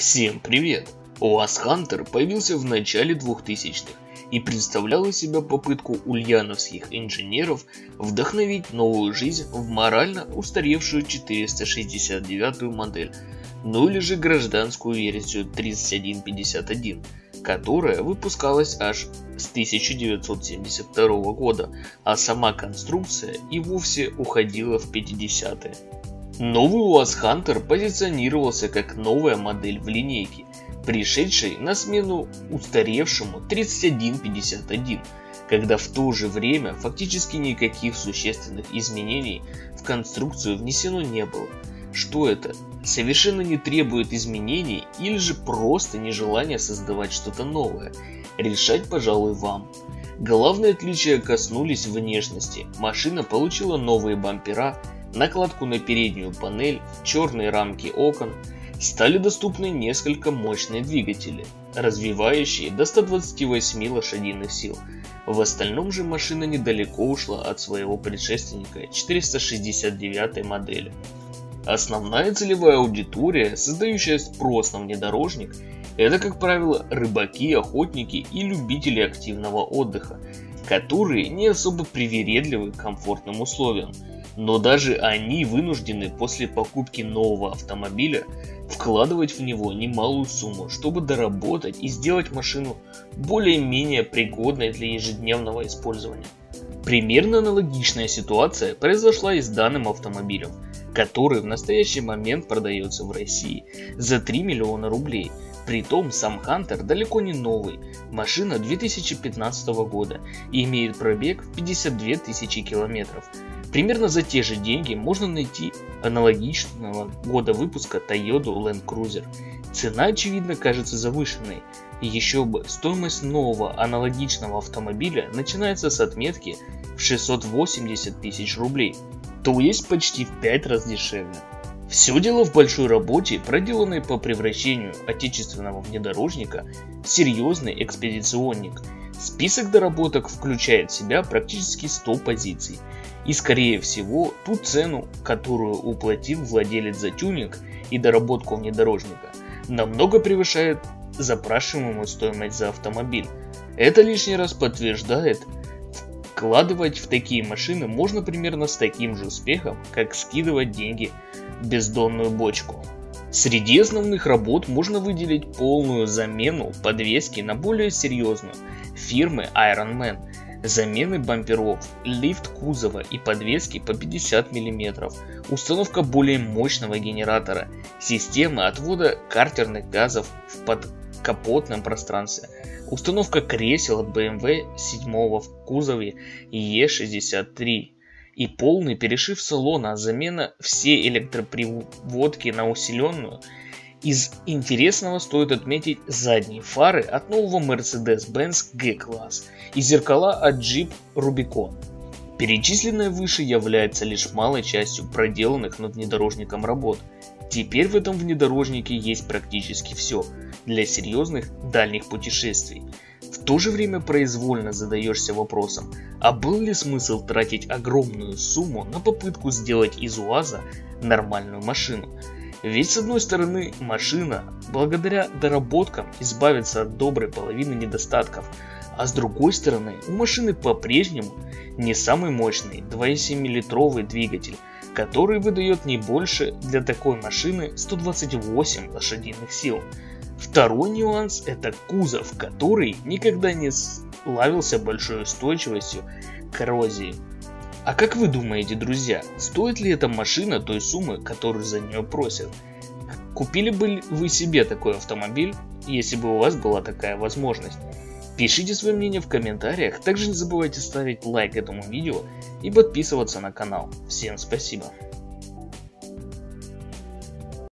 Всем привет! УАЗ Хантер появился в начале 2000-х и представлял из себя попытку ульяновских инженеров вдохновить новую жизнь в морально устаревшую 469 модель, ну или же гражданскую версию 3151, которая выпускалась аж с 1972 года, а сама конструкция и вовсе уходила в 50-е. Новый УАЗ Хантер позиционировался как новая модель в линейке, пришедшей на смену устаревшему 3151, когда в то же время фактически никаких существенных изменений в конструкцию внесено не было. Что это? Совершенно не требует изменений или же просто нежелание создавать что-то новое? Решать, пожалуй, вам. Главные отличия коснулись внешности. Машина получила новые бампера, накладку на переднюю панель, черные рамки окон, стали доступны несколько мощные двигатели, развивающие до 128 лошадиных сил. В остальном же машина недалеко ушла от своего предшественника 469 модели. Основная целевая аудитория, создающая спрос на внедорожник, это, как правило, рыбаки, охотники и любители активного отдыха, которые не особо привередливы к комфортным условиям – но даже они вынуждены после покупки нового автомобиля вкладывать в него немалую сумму, чтобы доработать и сделать машину более-менее пригодной для ежедневного использования. Примерно аналогичная ситуация произошла и с данным автомобилем, который в настоящий момент продается в России за 3 миллиона рублей. Притом сам Хантер далеко не новый, машина 2015 года и имеет пробег в 52 тысячи километров. Примерно за те же деньги можно найти аналогичного года выпуска Toyota Land Cruiser. Цена очевидно кажется завышенной. Еще бы, стоимость нового аналогичного автомобиля начинается с отметки в 680 тысяч рублей, то есть почти в 5 раз дешевле. Все дело в большой работе, проделанной по превращению отечественного внедорожника в серьезный экспедиционник. Список доработок включает в себя практически 100 позиций – и скорее всего ту цену, которую уплатил владелец за тюнинг и доработку внедорожника, намного превышает запрашиваемую стоимость за автомобиль. Это лишний раз подтверждает, вкладывать в такие машины можно примерно с таким же успехом, как скидывать деньги в бездонную бочку. Среди основных работ можно выделить полную замену подвески на более серьезную фирмы Ironman – замены бамперов, лифт кузова и подвески по 50 мм, установка более мощного генератора, система отвода картерных газов в подкапотном пространстве, установка кресел BMW 7 в кузове E63 и полный перешив салона, замена всей электроприводки на усиленную из интересного стоит отметить задние фары от нового Mercedes-Benz G-класс и зеркала от Jeep Rubicon. Перечисленное выше является лишь малой частью проделанных над внедорожником работ. Теперь в этом внедорожнике есть практически все для серьезных дальних путешествий. В то же время произвольно задаешься вопросом, а был ли смысл тратить огромную сумму на попытку сделать из УАЗа нормальную машину? Ведь с одной стороны машина, благодаря доработкам, избавится от доброй половины недостатков, а с другой стороны у машины по-прежнему не самый мощный 2,7-литровый двигатель, который выдает не больше для такой машины 128 лошадиных сил. Второй нюанс это кузов, который никогда не славился большой устойчивостью к коррозии. А как вы думаете, друзья, стоит ли эта машина той суммы, которую за нее просят? Купили бы вы себе такой автомобиль, если бы у вас была такая возможность? Пишите свое мнение в комментариях, также не забывайте ставить лайк этому видео и подписываться на канал. Всем спасибо.